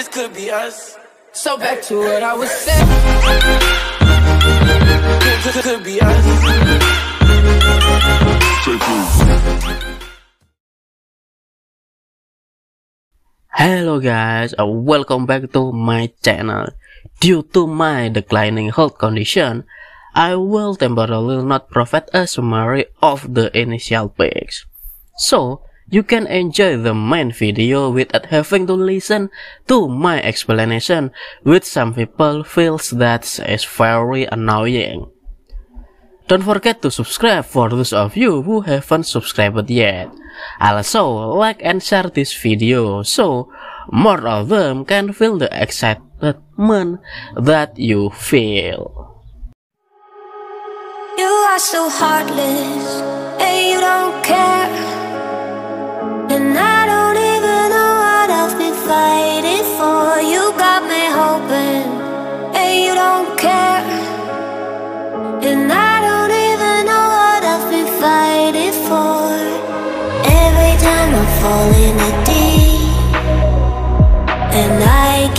this could be us. So back to what I was saying. Could, could, could be us. Hello guys, uh, welcome back to my channel. Due to my declining health condition, I will temporarily not provide a summary of the initial pics. So, you can enjoy the main video without having to listen to my explanation, which some people feels that is very annoying. Don't forget to subscribe for those of you who haven't subscribed yet. Also, like and share this video so more of them can feel the excitement that you feel. You are so heartless,